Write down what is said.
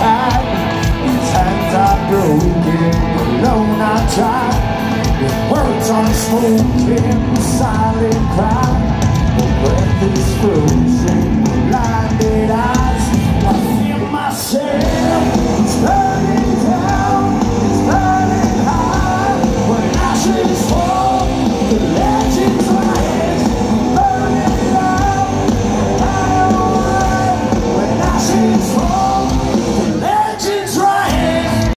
time His hands are broken Alone I try. With words unspoken Silent cry.